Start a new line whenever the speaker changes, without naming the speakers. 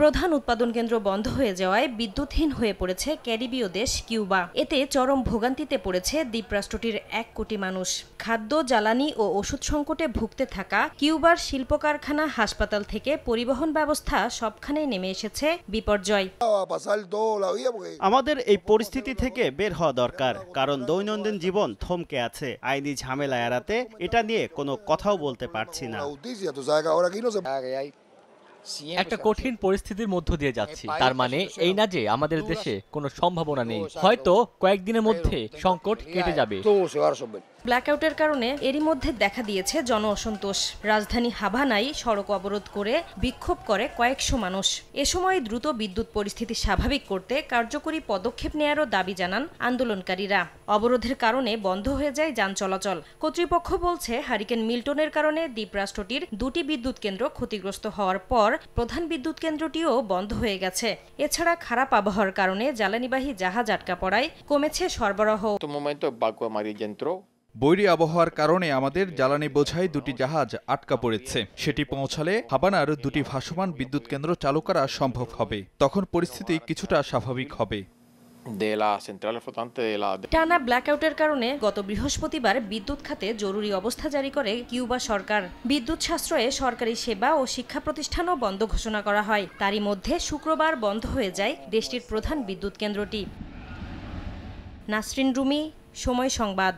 প্রধান উৎপাদন কেন্দ্র বন্ধ হয়ে যাওয়ায় বিদ্যুৎহীন হয়ে পড়েছে ক্যারিবীয় দেশ কিউবা। এতে চরম ভোগান্তিতে পড়েছে দ্বীপরাষ্ট্রটির এক কোটি মানুষ। খাদ্য জ্বালানি ও ওষুধ সংকটে ভুগতে থাকা কিউবার শিল্প কারখানা হাসপাতাল থেকে পরিবহন ব্যবস্থা সবখানেই নেমে এসেছে বিপর্যয়।
আমাদের এই পরিস্থিতি থেকে বের হওয়া দরকার কারণ দৈনন্দিন জীবন থমকে আছে। আইনি ঝামেলা এড়াতে এটা নিয়ে কোনো কথাও বলতে পারছি না।
একটা কঠিন পরিস্থিতির মধ্য দিয়ে যাচ্ছি তার মানে এই না যে আমাদের দেশে কোনো সম্ভাবনা নেই হয়তো কয়েকদিনের মধ্যে সংকট কেটে যাবে
ব্ল্যাকআউটের কারণে এরই মধ্যে দেখা দিয়েছে জন অসন্তোষ। রাজধানী হাভানায় সড়ক অবরোধ করে বিক্ষোভ করে কয়েকশো মানুষ। এ সময় দ্রুত বিদ্যুৎ পরিস্থিতি স্বাভাবিক করতে কার্যকরী পদক্ষেপ নেয়ারও দাবি জানান আন্দোলনকারীরা। অবরোধের কারণে বন্ধ হয়ে যায় যান চলাচল। কর্তৃপক্ষ বলছে, হারিকেন মিল্টনের কারণে দ্বীপরাষ্ট্রটির দুটি বিদ্যুৎ কেন্দ্র ক্ষতিগ্রস্ত হওয়ার পর প্রধান বিদ্যুৎ কেন্দ্রটিও বন্ধ হয়ে গেছে। এছাড়া খারাপ আবহাওয়ার কারণে জ্বালানিবাহী জাহাজ আটকা পড়ায় কমেছে সরবরাহ।
বৈরী আবহাওয়ার কারণে আমাদের জ্বালানি বোঝাই দুটি জাহাজ আটকা পড়েছে। সেটি পৌঁছালে হাবানার দুটি ভাসমান বিদ্যুৎ কেন্দ্র চালু করা সম্ভব হবে। তখন পরিস্থিতি কিছুটা স্বাভাবিক হবে।
টানা ব্ল্যাকআউটের কারণে গত বৃহস্পতিবার বিদ্যুৎ খাতে জরুরি অবস্থা জারি করে কিউবা সরকার। বিদ্যুৎ সাশ্রয়ে সরকারি সেবা ও শিক্ষা প্রতিষ্ঠানও বন্ধ ঘোষণা করা হয়। তারই মধ্যে শুক্রবার বন্ধ হয়ে যায় দেশটির প্রধান বিদ্যুৎ কেন্দ্রটি। নাসরিন রুমি সময় সংবাদ।